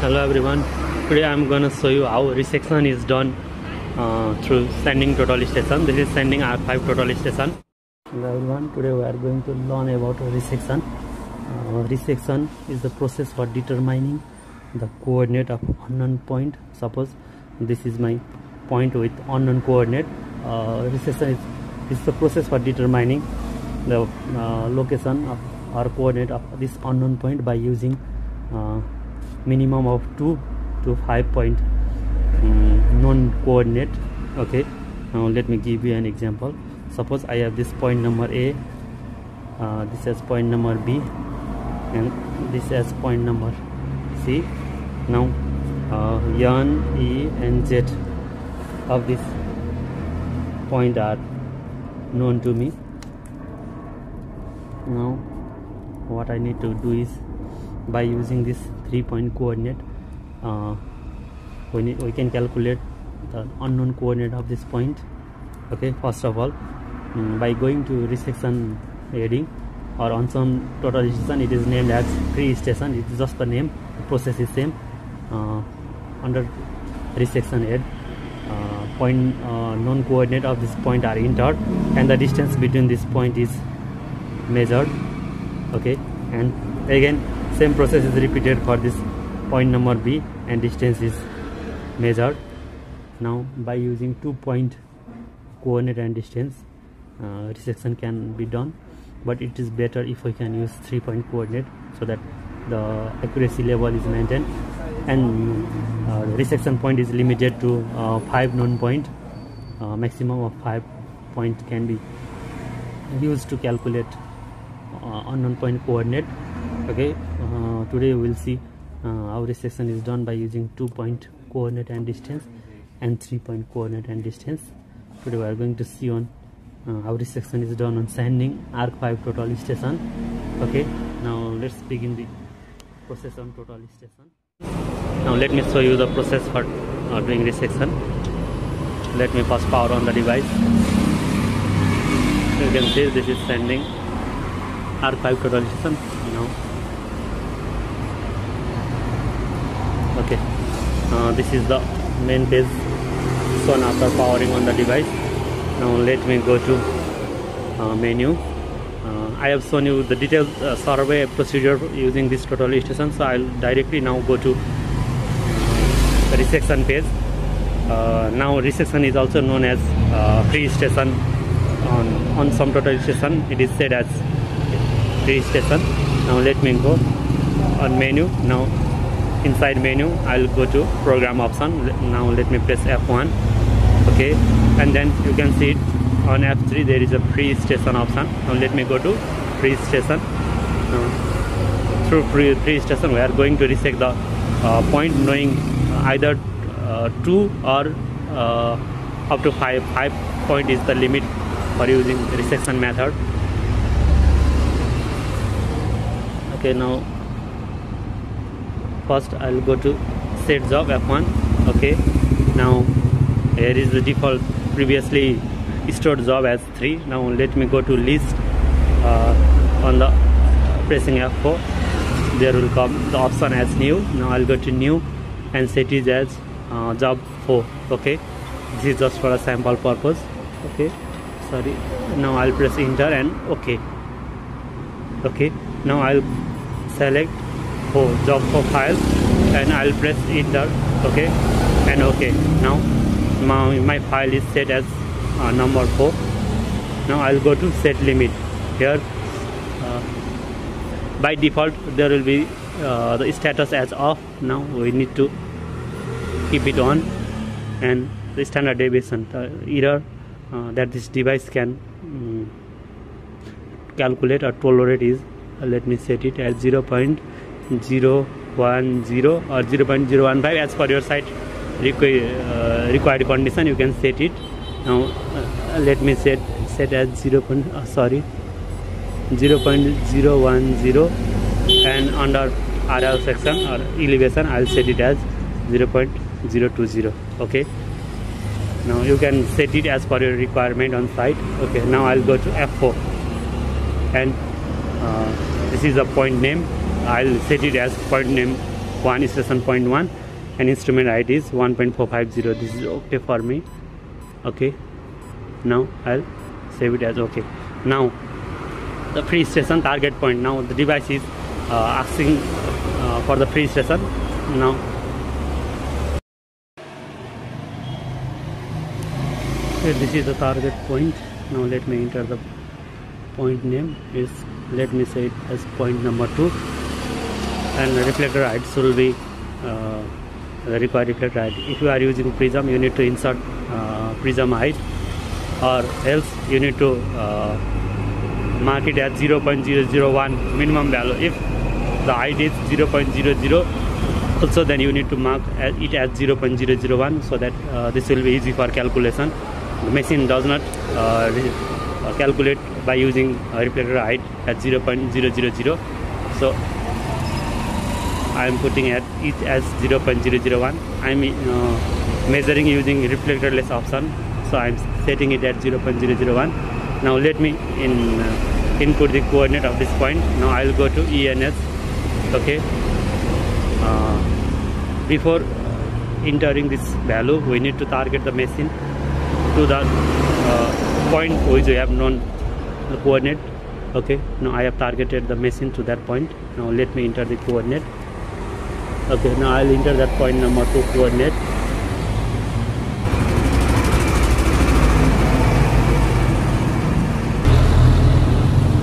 hello everyone. Today i'm gonna show you how resection is done uh, through Sanding total station. This is Sanding r5 total station. Hello everyone. Today we are going to learn about resection. Uh, resection is the process for determining the coordinate of unknown point. Suppose this is my point with unknown coordinate. Uh, resection is, is the process for determining the uh, location of or coordinate of this unknown point by using uh, minimum of 2 to 5 point um, known coordinate okay now let me give you an example. Suppose I have this point number A uh, this is point number B and this is point number C. Now uh, E and Z of this point are known to me. Now what I need to do is by using this three point coordinate uh, we, need, we can calculate the unknown coordinate of this point. Okay first of all um, by going to resection heading or on some total station it is named as free station. It is just the name. The process is same. Uh, under resection head uh, point uh, known coordinate of this point are entered and the distance between this point is measured. Okay and again same process is repeated for this point number b and distance is measured. Now by using two point coordinate and distance uh, resection can be done but it is better if we can use three point coordinate so that the accuracy level is maintained. And uh, resection point is limited to uh, five known point. Uh, maximum of five point can be used to calculate uh, unknown point coordinate okay uh, today we will see uh, resection is done by using two point coordinate and distance and three point coordinate and distance. Today we are going to see on uh, resection is done on Sanding arc 5 total station. Okay now let's begin the process on total station. Now let me show you the process for uh, doing resection let me first power on the device. You can see this is Sanding R5 total station. Now okay. Uh, this is the main page shown after powering on the device now let me go to uh, menu. Uh, I have shown you the detailed uh, survey procedure using this total station. So I'll directly now go to the resection page uh, now resection is also known as uh, free station. On, on some total station it is said as free station. Now let me go on menu. Now inside menu I'll go to program option. Now let me press F1 okay and then you can see it on F3 there is a free station option. Now let me go to free station now, through free, free station we are going to reset the uh, point knowing either uh, 2 or uh, up to 5 5 point is the limit for using resection method. Okay now first I'll go to set job F1 okay? Now here is the default previously stored job as 3 now let me go to list uh, on the pressing F4 there will come the option as new. Now I'll go to new and set it as uh, job 4 okay? This is just for a sample purpose okay? Sorry. Now I'll press enter and okay. Okay. Now I'll select for job profile and I'll press enter okay? And okay now my, my file is set as uh, number 4 now I'll go to set limit. Here uh, by default there will be uh, the status as off. Now we need to keep it on. And the standard deviation the error uh, that this device can um, calculate or tolerate is uh, let me set it at 0. 0 1 0 or 0 0.015 as per your site requ uh, required condition you can set it. Now uh, let me set set as 0. Uh, sorry 0 0.010 and under RL section or elevation I'll set it as 0 0.020 okay? Now you can set it as per your requirement on site okay? Now I'll go to F4 and uh, this is the point name I'll set it as point name one station point one. And instrument id is 1.450 this is okay for me. Okay. Now i'll save it as okay. Now the free station target point. Now the device is uh, asking uh, for the free station. Now. Okay, this is the target point. Now let me enter the point name is let me say it as point number two and reflector height will be uh, required reflector height if you are using prism you need to insert uh, prism height or else you need to uh, mark it at 0.001 minimum value. If the height is 0.00 also then you need to mark it at 0.001 so that uh, this will be easy for calculation. The machine does not uh, uh calculate by using reflector height at 0.000 so I am putting at it as 0.001 I am uh, measuring using reflectorless option. So I am setting it at 0.001 now let me in uh, input the coordinate of this point. Now I will go to ENS okay? Uh, before entering this value we need to target the machine to the uh, point which we have known the coordinate okay? Now I have targeted the machine to that point. Now let me enter the coordinate okay now I'll enter that point number 2 coordinate.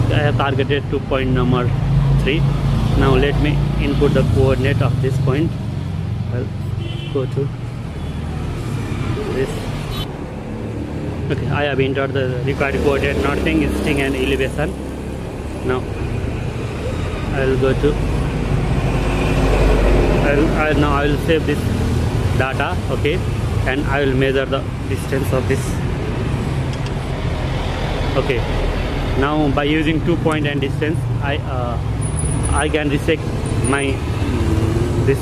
I have targeted to point number 3 now let me input the coordinate of this point. I'll go to this. Okay I have entered the required coordinate. Northing easting and elevation. Now I'll go to I'll, I'll now I will save this data okay? And I will measure the distance of this. Okay. Now by using two point and distance I uh, I can recheck my um, this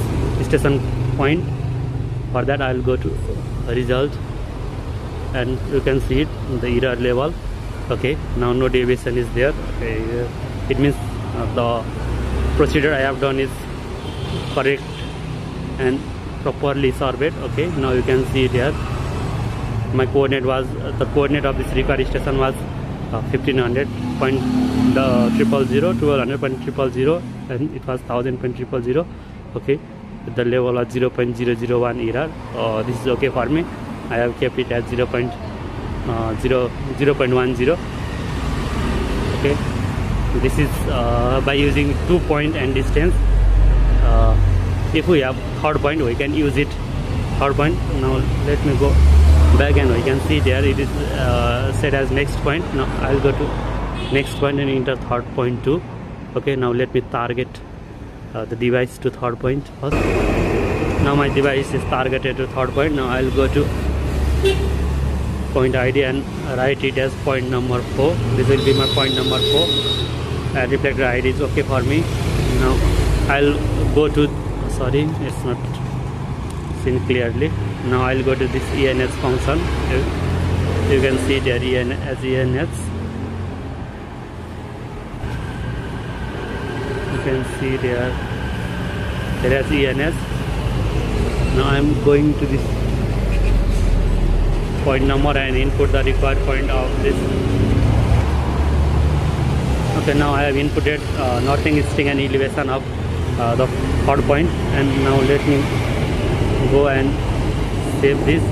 station point. For that I will go to result. And you can see it the error level. Okay. Now no deviation is there. Okay. It means uh, the procedure I have done is correct and properly surveyed okay? Now you can see it here my coordinate was the coordinate of this required station was uh, 1500 point the triple zero 1200 point triple zero and it was 1000 point triple zero okay? The level of 0 0.001 error. Uh, this is okay for me. I have kept it at 0, uh, 0, 0 0.10 okay? This is uh, by using two point and distance uh, if we have third point we can use it. Third point. Now let me go back and we can see there it is uh, set as next point. Now I'll go to next point and enter third point too. Okay now let me target uh, the device to third point first. Now my device is targeted to third point. Now I'll go to point id and write it as point number 4 this will be my point number 4 and reflector id is okay for me. Now i'll go to sorry it's not seen clearly now i'll go to this ens function you, can see there en as ens you can see there there as ens now i'm going to this point number and input the required point of this. Okay now I have inputted uh, northing easting and elevation of uh, the hot point. And now let me go and save this.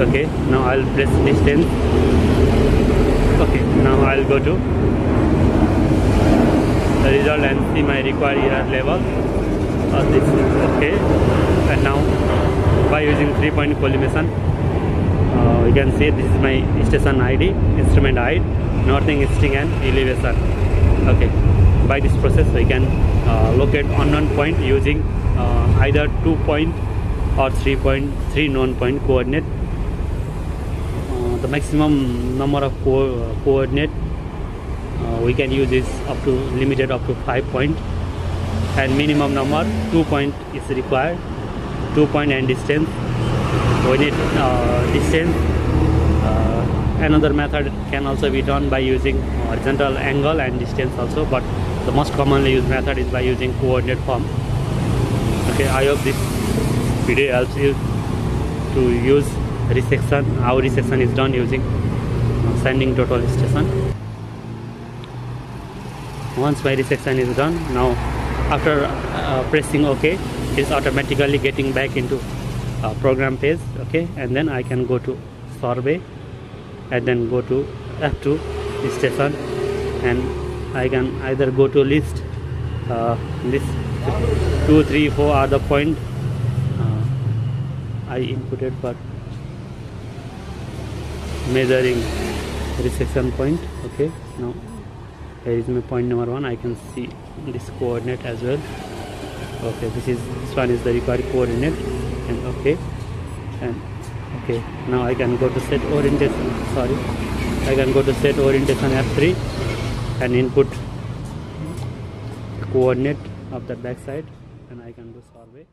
Okay now I'll press distance. Okay now I'll go to the result and see my required error level uh, this. Is okay and now by using three point collimation uh, you can see this is my station id instrument height northing easting and elevation okay by this process we can uh, locate unknown point using uh, either two point or three point three known point coordinate. Uh, the maximum number of co coordinate uh, we can use is up to limited up to five point. And minimum number two point is required. Two point and distance. We need uh, distance uh, another method can also be done by using horizontal angle and distance also but the most commonly used method is by using coordinate form. Okay i hope this video helps you to use resection how resection is done using Sanding total station once my resection is done now after uh, pressing ok it's automatically getting back into uh, program page okay and then I can go to survey and then go to F2 station and I can either go to list uh, list 2 3 4 are the point uh, I inputted but measuring resection point okay? Now here is my point number one. I can see this coordinate as well. Okay this is this one is the required coordinate and okay and okay now I can go to set orientation sorry. I can go to set orientation F3 and input coordinate of the backsight and I can do survey